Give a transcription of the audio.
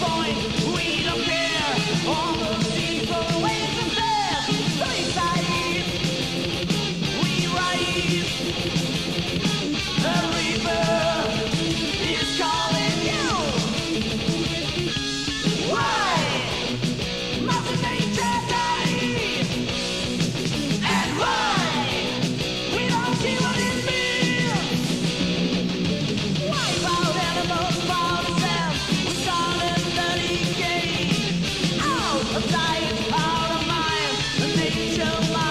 find The